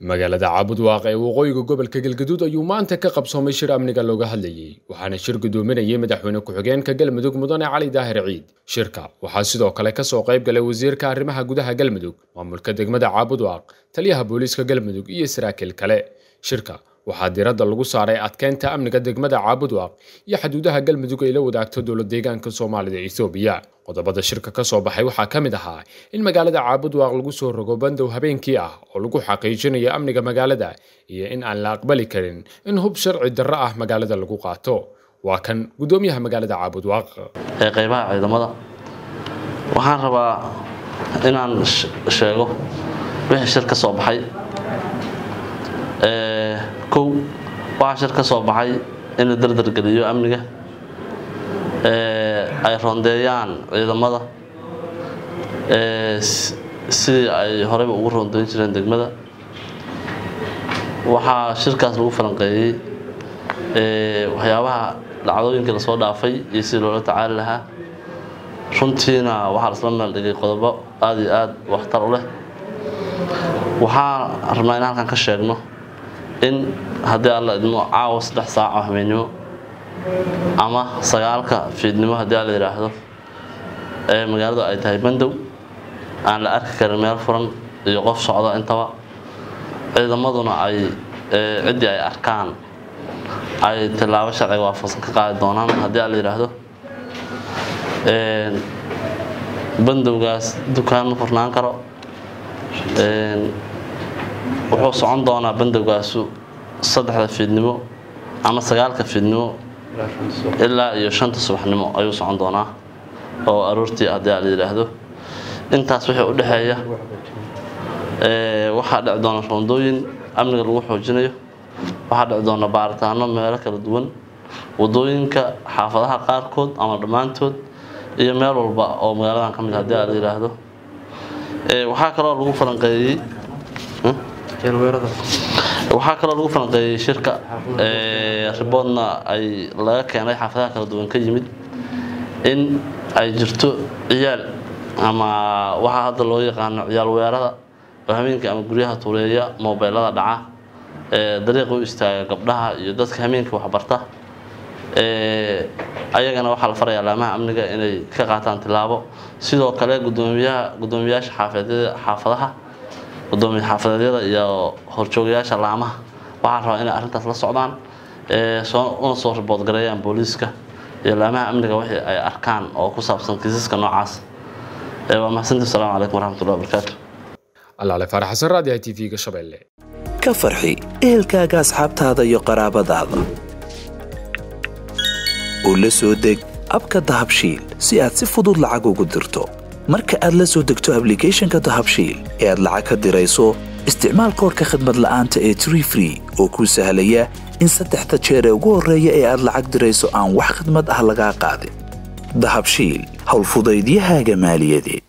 magaalada caabudwaaq ee waqooyiga gobolka galgaduud ayuu maanta ka qabsoomay shir amniga looga hadlayey waxaana shir gudoominayay madaxweyne ku-xigeenka galmudug mudane cali daahir ciid shirka waxaa sidoo kale ka soo qayb galay wasiirka arrimaha gudaha galmudug maamulka degmada caabudwaaq taliyaha booliiska galmudug iyo saraakiil kale shirka waxaa diiradda lagu saaray adkeynta amniga degmada caabudwaaq iyo xaduudaha galmudug ay la wadaagto dowlad deegaanka soomaalida ethoobiya qodobada shirka ka soo baxay waxaa ka mid ahaa in magaalada caabudwaaq lagu soo rogo bandow habeenkii ah oo lagu xaqiijinayo amniga magaalada iyo in aan la aqbali karin in hub sharci darro ah magaalada lagu qaato. Waa kan gudoomiyaha magaalada caabudwaaq ee qaybaha ciidamada waxaan rabaa inaan sheego wixii shir ka soo baxay kow waxaa shir ka soo baxay in la dardargeliyo amniga. Ay rondeeyaan ciidamada. Sidii ay horeyba ugu rondeyn jireen degmada. Waxaa shirkaas lagu falanqeeyey waxyaabaha dhacdooyinkii la soo dhaafay iyo sidii loola tacaali lahaa. Runtiina waxaa lasla meel dhigay qodobo aada iyo aada waxtar u leh. Waxaan rabnaa in halkan ka sheegno in haddii alla idmo caawa saddex saac oo habeennimo ama sagaalka fiidnimo haddii alla yidhaahdo ee magaaladu ay tahay bandow aan la arki karin meel furan iyo qof socda intaba ciidamaduna ay ciddii ay arkaan ay tilaabo sharciga waafaqsan ka qaadi doonaan haddii alla yidhaahdo bandowgaas dukaan ma furnaan karo wuxuu socon doonaa bandowgaasu saddexda fiidnimo ama sagaalka fiidnimo ilaa iyo shanta subaxnimo ayuu socon doonaa oo aroortii haddii la yidhaahdo. Intaas wixii u dhexeeya waxaa dhici doona roondooyin amniga lagu xoojinayo waxaa dhici doona baaritaano meelo kala duwan waddooyinka xaafadaha qaarkood ama dhammaantood iyo meel walba oo magaaladan ka mid haddii la yidhaahdo. Waxaa kaloo lagu falanqeeyey waxaa kaloo lagu falanqeeyey shirka riboodna ay laga keenay xaafadaha kala duwan ka yimid in ay jirto ciyaal ama waxaa hadda loo yaqaano ciyaal weerada oo hameenka ama guryaha tuuleeya mobeylada dhaca dariiqa u istaaga gabdhaha iyo dadka hameenka waxbarta. Ayagana waxaa la farayaa laamaha amniga inay ka qaataan tilaabo. Sidoo kale gudoomiyaha gudoomiyaasha xaafadaha gudoomiye xaafadeedyada iyo horjoogayaasha laamaha. Waxaa rabaa inay arrintaas la socdaan una soo riboodgareeyaan booliiska iyo laamaha amniga wixii ay arkaan oo ku saabsan kiisaska noocaas. Waa mahadsantii asalaamu calaykum waraxmatullahi wabarakaatu allaale faarax xasan raadiyaha t v-ga shabeelle ka farxi ehelkaaga asxaabtaada iyo qaraabadaada. Oo la soo deg abka dahabshiil si aad si fudud lacag ugu dirto marka aad la soo degto ablicathonka dahabshiil ee aad lacag ka dirayso isticmaal koorka khadmad la'aanta ee tree free oo kuu sahlaya in saddexda jeer ee ugu horreeya ee aad lacag dirayso aan wax khadmad ah lagaa qaadin dahabshiil howlfudaydiyahaaga maaliyadeed